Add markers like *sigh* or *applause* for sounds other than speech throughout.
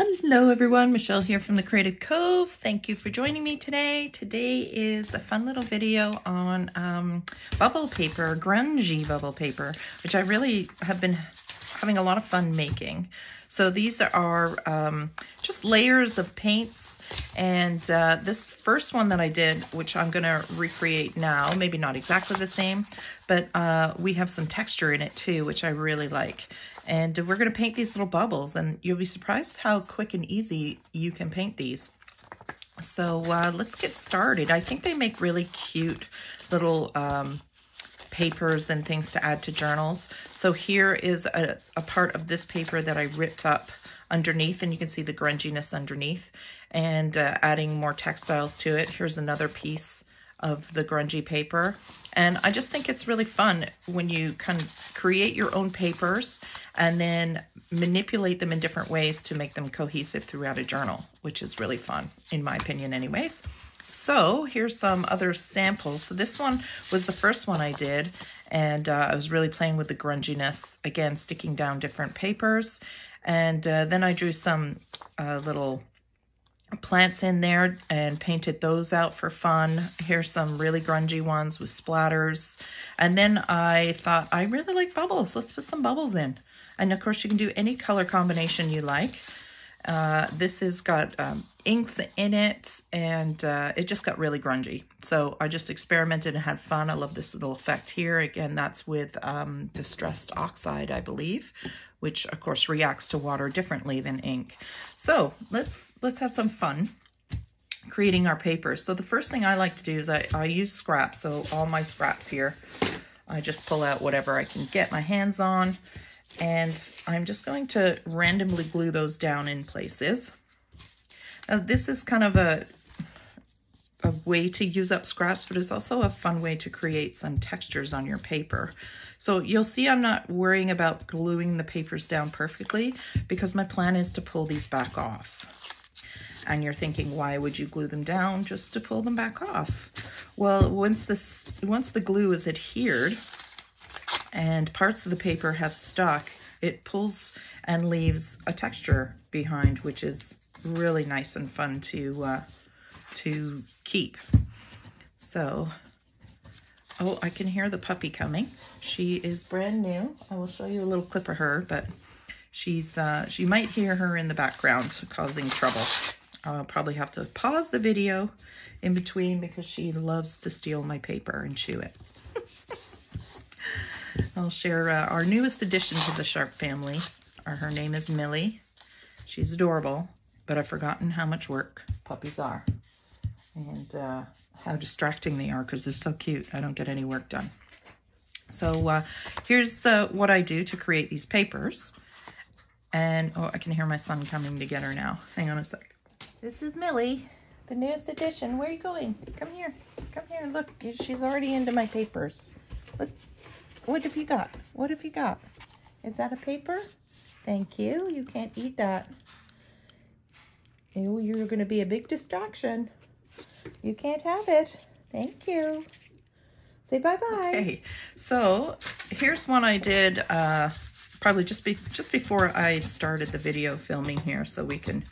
Hello everyone, Michele here from the Creative Cove. Thank you for joining me today. Today is a fun little video on um, bubble paper, grungy bubble paper, which I really have been having a lot of fun making. So these are um, just layers of paints and uh, this first one that I did, which I'm going to recreate now, maybe not exactly the same, but uh, we have some texture in it too, which I really like. And we're going to paint these little bubbles, and you'll be surprised how quick and easy you can paint these. So uh, let's get started. I think they make really cute little um, papers and things to add to journals. So here is a, a part of this paper that I ripped up underneath, and you can see the grunginess underneath and uh, adding more textiles to it. Here's another piece of the grungy paper. And I just think it's really fun when you kind of create your own papers and then manipulate them in different ways to make them cohesive throughout a journal, which is really fun, in my opinion anyways. So here's some other samples. So this one was the first one I did, and uh, I was really playing with the grunginess, again, sticking down different papers. And uh, then I drew some uh, little plants in there and painted those out for fun. Here's some really grungy ones with splatters. And then I thought, I really like bubbles. Let's put some bubbles in. And of course, you can do any color combination you like. Uh, this has got um, inks in it, and uh, it just got really grungy. So I just experimented and had fun. I love this little effect here. Again, that's with um, distressed oxide, I believe, which of course reacts to water differently than ink. So let's let's have some fun creating our papers. So the first thing I like to do is I, I use scraps. So all my scraps here, I just pull out whatever I can get my hands on. And I'm just going to randomly glue those down in places. Now this is kind of a, a way to use up scraps, but it's also a fun way to create some textures on your paper. So you'll see I'm not worrying about gluing the papers down perfectly because my plan is to pull these back off. And you're thinking, why would you glue them down just to pull them back off? Well, once this, once the glue is adhered and parts of the paper have stuck, it pulls and leaves a texture behind, which is really nice and fun to, uh, to keep. So Oh, I can hear the puppy coming. She is brand new. I will show you a little clip of her, but she's uh, she might hear her in the background causing trouble. I'll probably have to pause the video in between because she loves to steal my paper and chew it. *laughs* I'll share uh, our newest addition to the Sharp family. Uh, her name is Millie. She's adorable, but I've forgotten how much work puppies are. And uh, how distracting they are because they're so cute. I don't get any work done. So uh, here's uh, what I do to create these papers. And, oh, I can hear my son coming to get her now. Hang on a sec. This is Millie, the newest edition. Where are you going? Come here. Come here. Look, she's already into my papers. Look, what have you got? What have you got? Is that a paper? Thank you. You can't eat that. Ew, you're going to be a big distraction. You can't have it. Thank you. Say bye-bye. Okay, so here's one I did uh, probably just be just before I started the video filming here so we can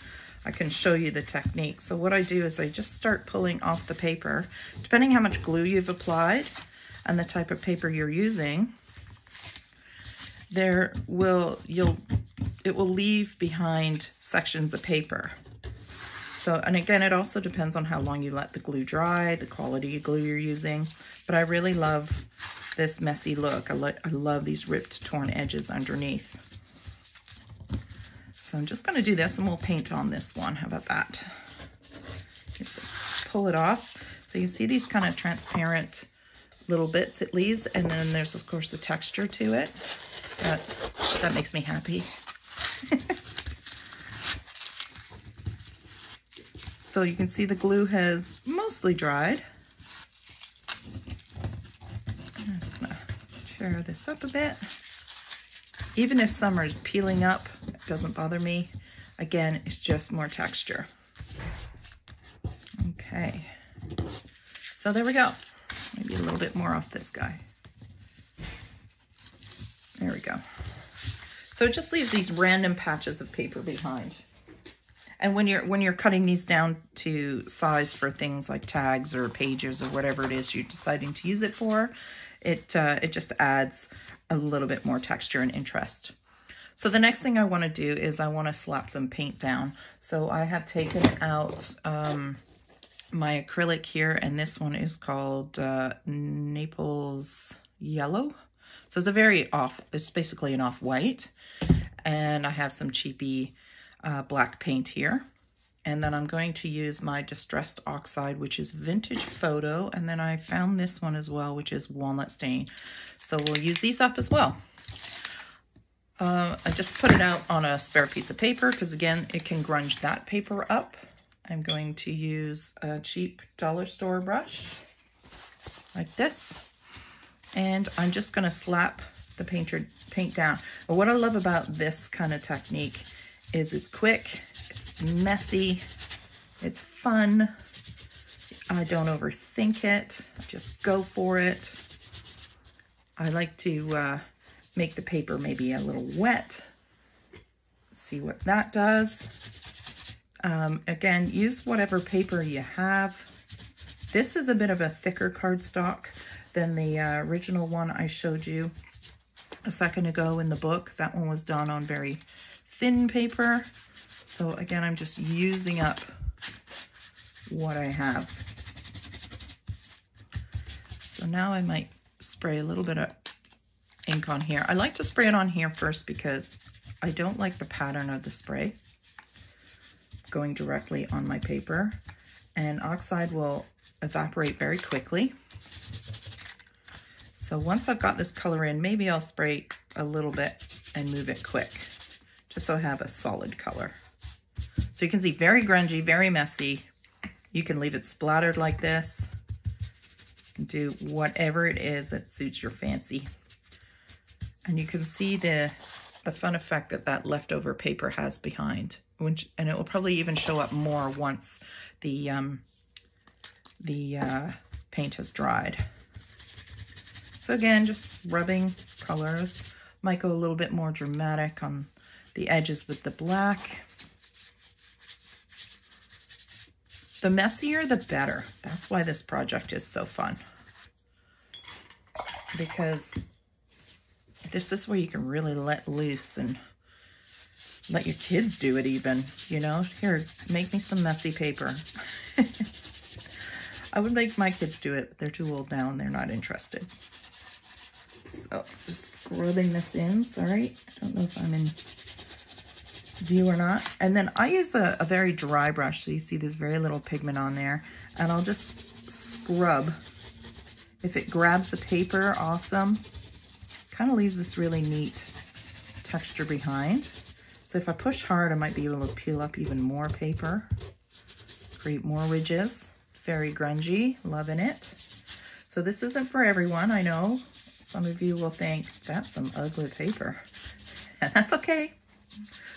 I can show you the technique. So what I do is I just start pulling off the paper. Depending how much glue you've applied and the type of paper you're using, there will, you'll, it will leave behind sections of paper. So, and again, it also depends on how long you let the glue dry, the quality of glue you're using. But I really love this messy look. I, lo I love these ripped, torn edges underneath. So I'm just going to do this and we'll paint on this one. How about that? Just pull it off. So you see these kind of transparent little bits it leaves. And then there's, of course, the texture to it. That, that makes me happy. *laughs* So you can see the glue has mostly dried. I'm just gonna tear this up a bit. Even if some are peeling up, it doesn't bother me. Again, it's just more texture. Okay, so there we go. Maybe a little bit more off this guy. There we go. So it just leaves these random patches of paper behind. And when you're when you're cutting these down to size for things like tags or pages or whatever it is you're deciding to use it for, it uh, it just adds a little bit more texture and interest. So the next thing I want to do is I want to slap some paint down. So I have taken out um, my acrylic here, and this one is called uh, Naples Yellow. So it's a very off, it's basically an off-white. And I have some cheapy uh, black paint here. And then I'm going to use my Distressed Oxide, which is Vintage Photo. And then I found this one as well, which is Walnut Stain. So we'll use these up as well. Uh, I just put it out on a spare piece of paper because, again, it can grunge that paper up. I'm going to use a cheap dollar store brush like this. And I'm just going to slap the painter paint down. But what I love about this kind of technique is it's quick, it's messy, it's fun. I don't overthink it. just go for it. I like to uh, make the paper maybe a little wet. See what that does. Um, again, use whatever paper you have. This is a bit of a thicker cardstock than the uh, original one I showed you a second ago in the book. That one was done on very thin paper. So again, I'm just using up what I have. So now I might spray a little bit of ink on here. I like to spray it on here first because I don't like the pattern of the spray going directly on my paper. And oxide will evaporate very quickly. So once I've got this color in, maybe I'll spray a little bit and move it quick, just so I have a solid color. So you can see very grungy, very messy. You can leave it splattered like this. Do whatever it is that suits your fancy. And you can see the, the fun effect that that leftover paper has behind. Which, and it will probably even show up more once the, um, the uh, paint has dried. So again, just rubbing colors. Might go a little bit more dramatic on the edges with the black. The messier, the better. That's why this project is so fun. Because this is where you can really let loose and let your kids do it even, you know? Here, make me some messy paper. *laughs* I would make my kids do it, but they're too old now and they're not interested. So just scrubbing this in, sorry. I don't know if I'm in view or not. And then I use a, a very dry brush, so you see there's very little pigment on there. And I'll just scrub. If it grabs the paper, awesome. Kind of leaves this really neat texture behind. So if I push hard, I might be able to peel up even more paper, create more ridges. Very grungy, loving it. So this isn't for everyone, I know. Some of you will think, that's some ugly paper. And *laughs* that's okay.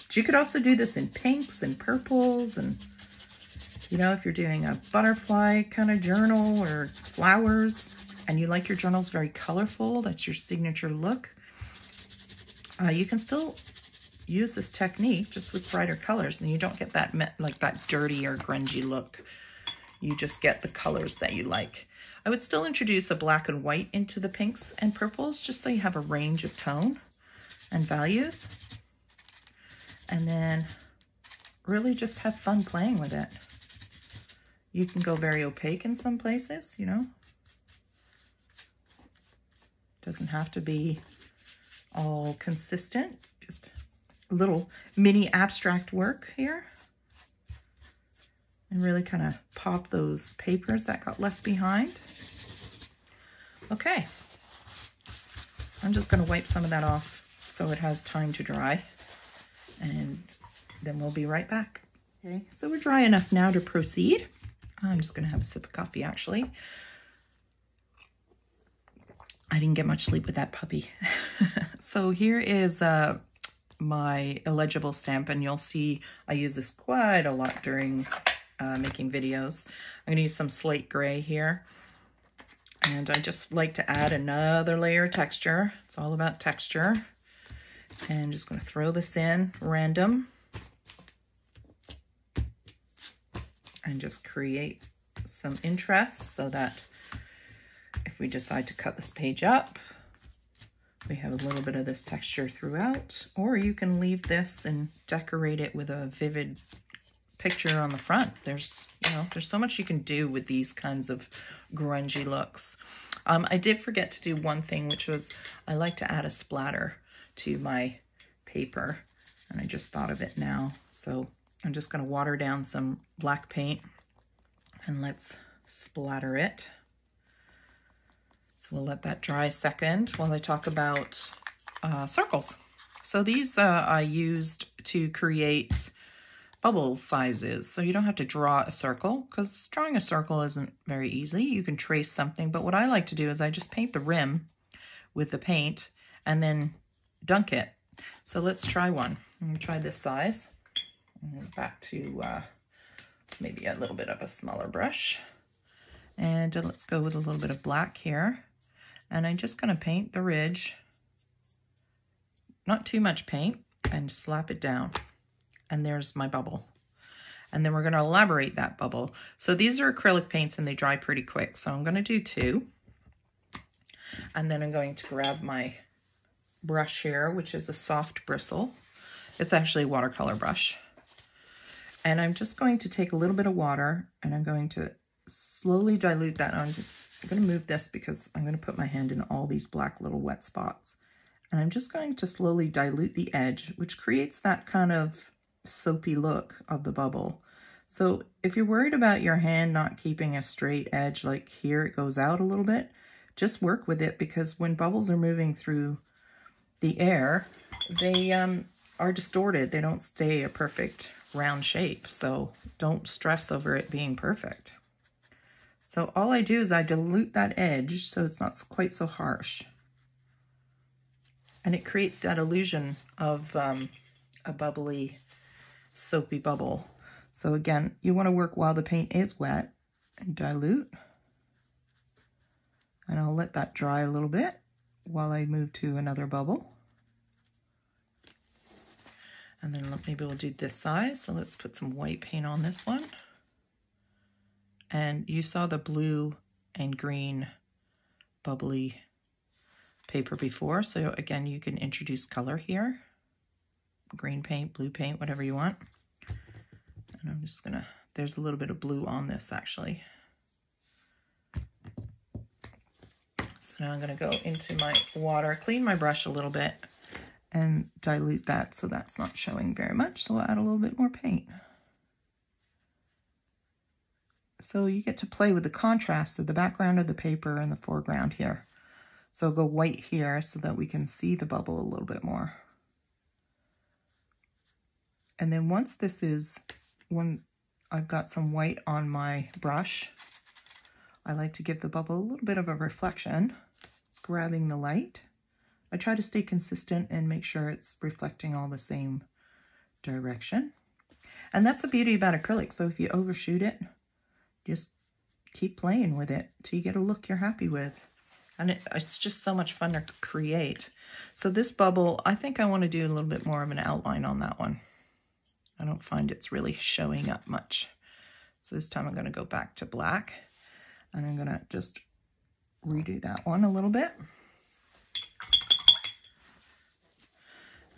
But you could also do this in pinks and purples and, you know, if you're doing a butterfly kind of journal or flowers and you like your journals very colorful, that's your signature look, uh, you can still use this technique just with brighter colors and you don't get that like that dirty or grungy look. You just get the colors that you like. I would still introduce a black and white into the pinks and purples just so you have a range of tone and values. And then really just have fun playing with it. You can go very opaque in some places, you know. Doesn't have to be all consistent, just a little mini abstract work here and really kind of pop those papers that got left behind. Okay, I'm just going to wipe some of that off so it has time to dry then we'll be right back. Okay, so we're dry enough now to proceed. I'm just to have a sip of coffee actually. I didn't get much sleep with that puppy. *laughs* so here is uh, my illegible stamp and you'll see I use this quite a lot during uh, making videos. I'm to use some slate gray here. And I just like to add another layer of texture. It's all about texture. And just going to throw this in random. And just create some interest so that if we decide to cut this page up, we have a little bit of this texture throughout, or you can leave this and decorate it with a vivid picture on the front. There's, you know, there's so much you can do with these kinds of grungy looks. Um, I did forget to do one thing, which was I like to add a splatter to my paper, and I just thought of it now. So I'm just going to water down some black paint, and let's splatter it. So we'll let that dry a second while I talk about uh, circles. So these uh, I used to create bubble sizes. So you don't have to draw a circle because drawing a circle isn't very easy. You can trace something, but what I like to do is I just paint the rim with the paint and then dunk it. So let's try one. I'm gonna try this size. Back to uh, maybe a little bit of a smaller brush. And let's go with a little bit of black here. And I'm just gonna paint the ridge, not too much paint, and slap it down and there's my bubble. And then we're going to elaborate that bubble. So these are acrylic paints and they dry pretty quick. So I'm going to do two. And then I'm going to grab my brush here, which is a soft bristle. It's actually a watercolor brush. And I'm just going to take a little bit of water and I'm going to slowly dilute that. I'm going to move this because I'm going to put my hand in all these black little wet spots. And I'm just going to slowly dilute the edge, which creates that kind of soapy look of the bubble. So if you're worried about your hand not keeping a straight edge, like here it goes out a little bit, just work with it because when bubbles are moving through the air, they um, are distorted. They don't stay a perfect round shape. So don't stress over it being perfect. So all I do is I dilute that edge so it's not quite so harsh. And it creates that illusion of um, a bubbly soapy bubble. So again, you want to work while the paint is wet and dilute. And I'll let that dry a little bit while I move to another bubble. And then maybe we'll do this size. So let's put some white paint on this one. And you saw the blue and green bubbly paper before. So again, you can introduce color here green paint, blue paint, whatever you want. And I'm just gonna, there's a little bit of blue on this actually. So now I'm gonna go into my water, clean my brush a little bit and dilute that so that's not showing very much. So I'll add a little bit more paint. So you get to play with the contrast of the background of the paper and the foreground here. So go white here so that we can see the bubble a little bit more. And then once this is, when I've got some white on my brush, I like to give the bubble a little bit of a reflection. It's grabbing the light. I try to stay consistent and make sure it's reflecting all the same direction. And that's the beauty about acrylic. So if you overshoot it, just keep playing with it till you get a look you're happy with. And it, it's just so much fun to create. So this bubble, I think I want to do a little bit more of an outline on that one. I don't find it's really showing up much. So this time I'm going to go back to black and I'm going to just redo that one a little bit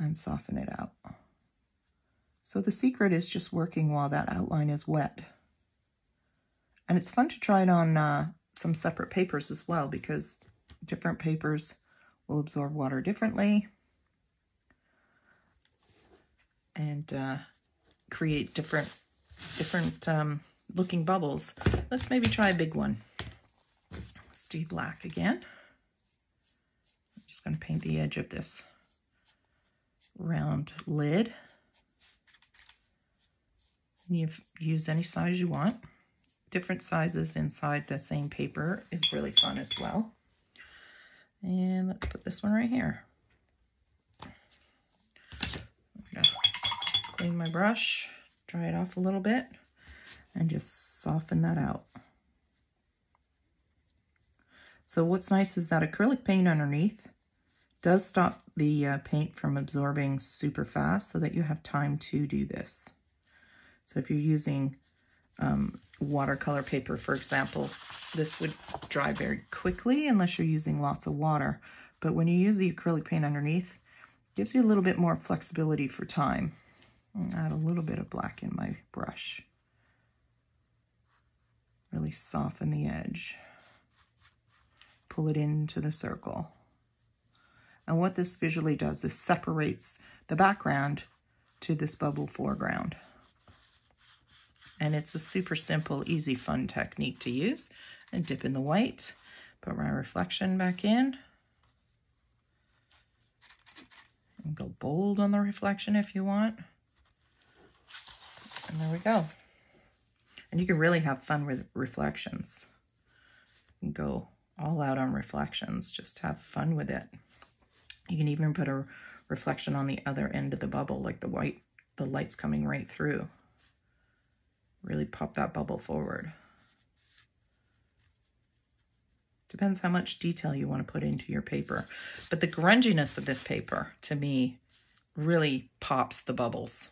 and soften it out. So the secret is just working while that outline is wet. And it's fun to try it on uh, some separate papers as well because different papers will absorb water differently. And uh, create different, different um, looking bubbles. Let's maybe try a big one. Let's do black again. I'm just going to paint the edge of this round lid. You use any size you want. Different sizes inside the same paper is really fun as well. And let's put this one right here. clean my brush, dry it off a little bit, and just soften that out. So what's nice is that acrylic paint underneath does stop the uh, paint from absorbing super fast so that you have time to do this. So if you're using um, watercolor paper, for example, this would dry very quickly unless you're using lots of water. But when you use the acrylic paint underneath, gives you a little bit more flexibility for time. I'll add a little bit of black in my brush. Really soften the edge. Pull it into the circle. And what this visually does is separates the background to this bubble foreground. And it's a super simple, easy, fun technique to use. And dip in the white, put my reflection back in. And go bold on the reflection if you want. And there we go. And you can really have fun with reflections. go all out on reflections. Just have fun with it. You can even put a reflection on the other end of the bubble, like the white, the light's coming right through. Really pop that bubble forward. Depends how much detail you want to put into your paper. But the grunginess of this paper, to me, really pops the bubbles.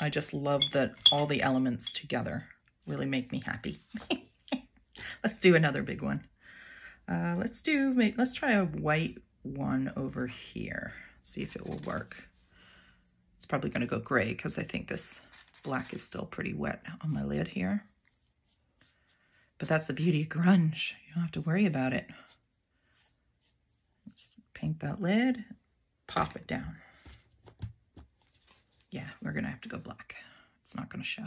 I just love that all the elements together really make me happy. *laughs* let's do another big one. Uh, let's do, let's try a white one over here. See if it will work. It's probably going to go gray because I think this black is still pretty wet on my lid here. But that's the beauty of grunge. You don't have to worry about it. Just paint that lid, pop it down. Yeah, we're going to have to go black. It's not going to show.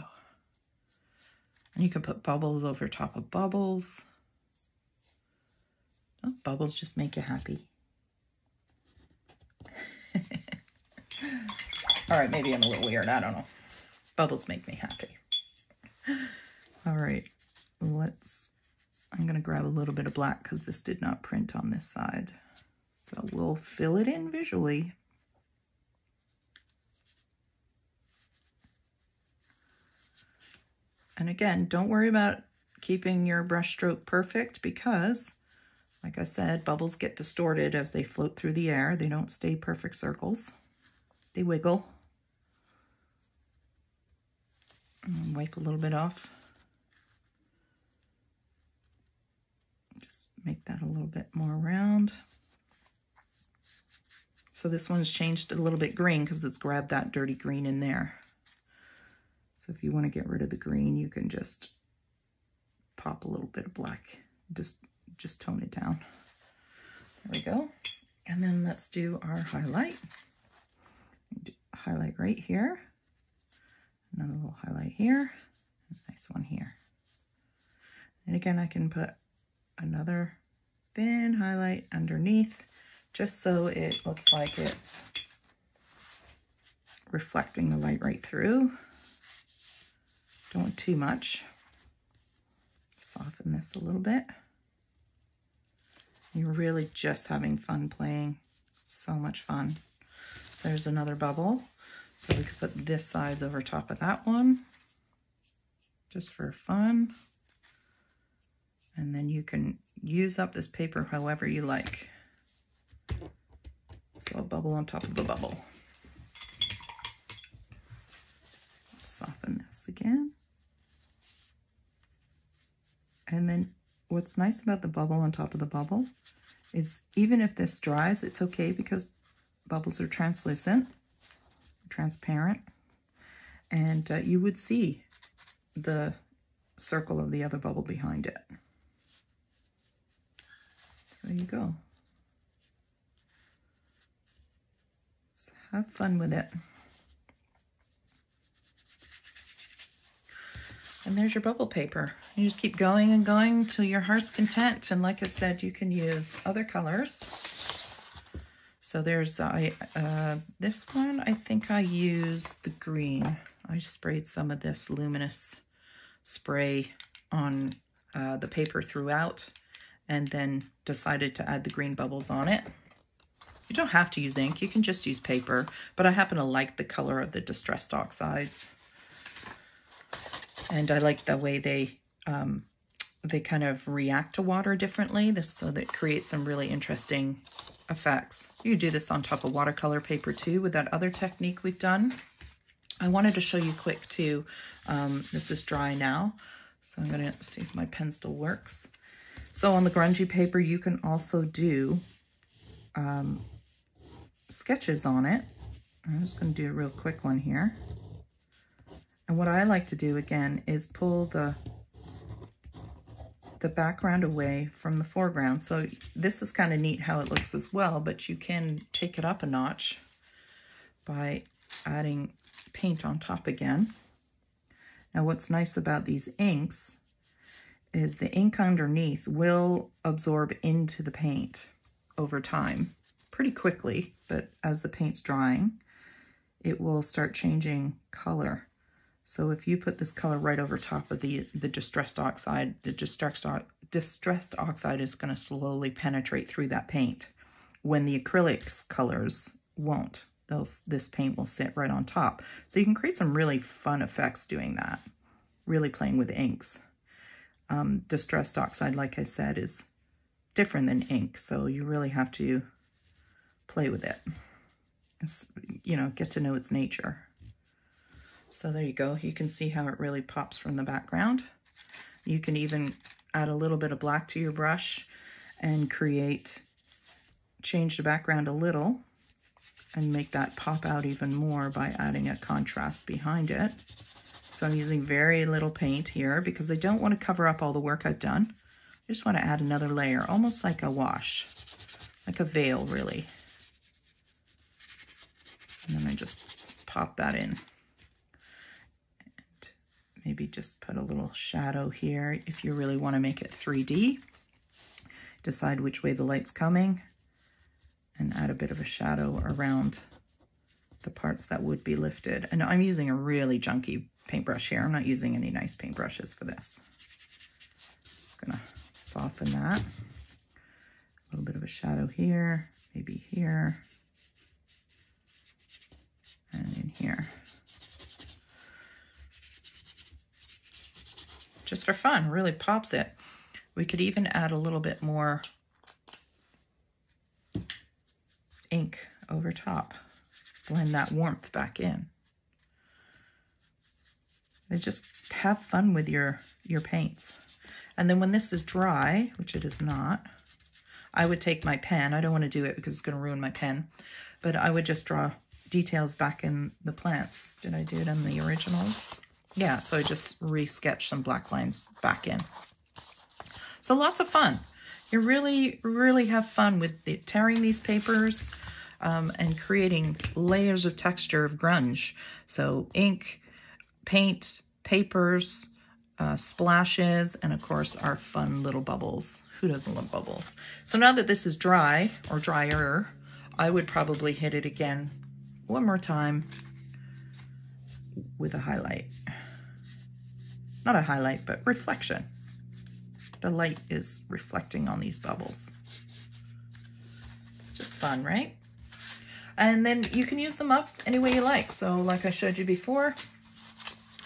And you can put bubbles over top of bubbles. Oh, bubbles just make you happy. *laughs* All right, maybe I'm a little weird. I don't know. Bubbles make me happy. All right, let's, I'm going to grab a little bit of black because this did not print on this side. So we'll fill it in visually. And again, don't worry about keeping your brush stroke perfect because, like I said, bubbles get distorted as they float through the air. They don't stay perfect circles. They wiggle. wipe a little bit off. Just make that a little bit more round. So this one's changed a little bit green because it's grabbed that dirty green in there. So if you want to get rid of the green, you can just pop a little bit of black. Just, just tone it down. There we go. And then let's do our highlight. Highlight right here. Another little highlight here. Nice one here. And again, I can put another thin highlight underneath just so it looks like it's reflecting the light right through. Don't too much. Soften this a little bit. You're really just having fun playing. So much fun. So there's another bubble. So we could put this size over top of that one, just for fun. And then you can use up this paper however you like. So a bubble on top of a bubble. Soften this again. And then what's nice about the bubble on top of the bubble is even if this dries, it's okay because bubbles are translucent transparent, and uh, you would see the circle of the other bubble behind it. There you go. So have fun with it. And there's your bubble paper. You just keep going and going till your heart's content. And like I said, you can use other colors so there's uh, this one, I think I used the green. I sprayed some of this luminous spray on uh, the paper throughout and then decided to add the green bubbles on it. You don't have to use ink, you can just use paper, but I happen to like the color of the Distressed Oxides. And I like the way they um, they kind of react to water differently, this so that creates some really interesting effects. You do this on top of watercolor paper too with that other technique we've done. I wanted to show you quick too, um, this is dry now, So I'm going to see if my pen still works. So on the grungy paper, you can also do um, sketches on it. I'm just to do a real quick one here. And what I like to do again is pull the the background away from the foreground. So this is kind of neat how it looks as well, but you can take it up a notch by adding paint on top again. Now what's nice about these inks is the ink underneath will absorb into the paint over time pretty quickly, but as the paint's drying, it will start changing color. So if you put this color right over top of the, the distressed oxide, the distressed, distressed oxide is going to slowly penetrate through that paint. When the acrylics colors won't. Those, this paint will sit right on top. So you can create some really fun effects doing that, really playing with inks. Um, distressed oxide, like I said, is different than ink, so you really have to play with it. It's, you know, get to know its nature. So there you go. You can see how it really pops from the background. You can even add a little bit of black to your brush and create, change the background a little and make that pop out even more by adding a contrast behind it. So I'm using very little paint here because I don't want to cover up all the work I've done. I just want to add another layer, almost like a wash, like a veil really. And then I just pop that in maybe just put a little shadow here if you really want to make it 3D. Decide which way the light's coming and add a bit of a shadow around the parts that would be lifted. And I'm using a really junky paintbrush here. I'm not using any nice paintbrushes for this. Just gonna soften that. A little bit of a shadow here, maybe here, and in here. Just for fun, really pops it. We could even add a little bit more ink over top, blend that warmth back in. And just have fun with your, your paints. And then when this is dry, which it is not, I would take my pen. I don't want to do it because it's going to ruin my pen. But I would just draw details back in the plants. Did I do it in the originals? Yeah, so I just re-sketched some black lines back in. So lots of fun. You really, really have fun with the, tearing these papers um, and creating layers of texture of grunge. So ink, paint, papers, uh, splashes, and of course our fun little bubbles. Who doesn't love bubbles? So now that this is dry or drier, I would probably hit it again one more time with a highlight not a highlight, but reflection. The light is reflecting on these bubbles. Just fun, right? And then you can use them up any way you like. So like I showed you before,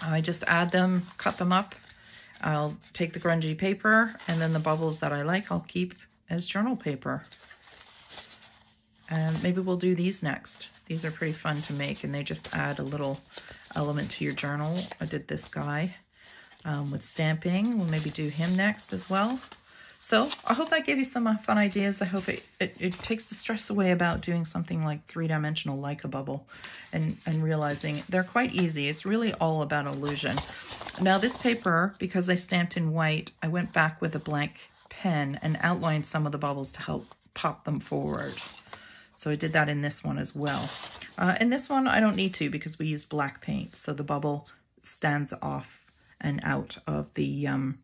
I just add them, cut them up. I'll take the grungy paper and then the bubbles that I like, I'll keep as journal paper. And maybe we'll do these next. These are pretty fun to make and they just add a little element to your journal. I did this guy um, with stamping. We'll maybe do him next as well. So I hope that gave you some uh, fun ideas. I hope it, it, it, takes the stress away about doing something like three-dimensional like a bubble and, and realizing they're quite easy. It's really all about illusion. Now this paper, because I stamped in white, I went back with a blank pen and outlined some of the bubbles to help pop them forward. So I did that in this one as well. Uh, in this one, I don't need to because we used black paint. So the bubble stands off and out of the um,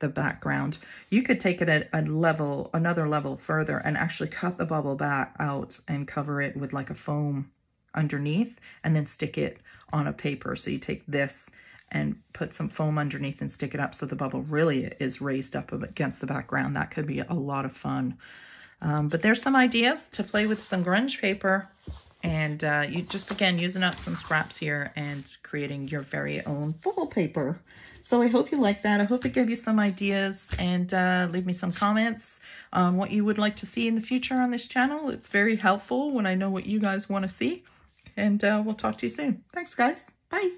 the background. You could take it at a level, another level further and actually cut the bubble back out and cover it with like a foam underneath and then stick it on a paper. So you take this and put some foam underneath and stick it up so the bubble really is raised up against the background. That could be a lot of fun. Um, but there's some ideas to play with some grunge paper and uh, you just, again, using up some scraps here and creating your very own bubble paper. So I hope you like that. I hope it gave you some ideas and uh, leave me some comments on what you would like to see in the future on this channel. It's very helpful when I know what you guys want to see. And uh, we'll talk to you soon. Thanks, guys. Bye.